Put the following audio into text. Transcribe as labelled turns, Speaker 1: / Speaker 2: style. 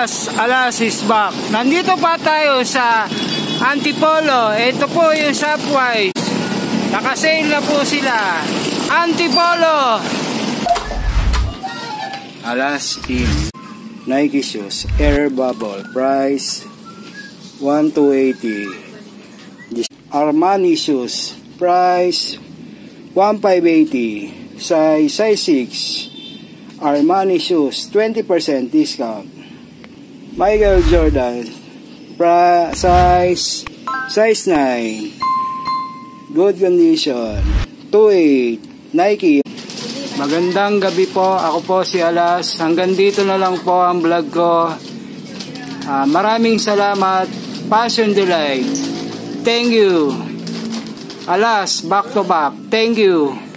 Speaker 1: Alas is back. Nandito pa tayo sa Antipolo. Ito po yung Shopwise. Nakasale na po sila. Antipolo! Alas in Nike shoes. Air bubble. Price 1280. Armani shoes. Price 1580. Size, size 6. Armani shoes. 20% discount. Michael Jordan. Pra size size 9. Good condition. 28. Nike. Magandang gabi po. Ako po si Alas. Hanggang dito na lang po ang vlog ko. Uh, maraming salamat. Passion Delight. Thank you. Alas, back to back. Thank you.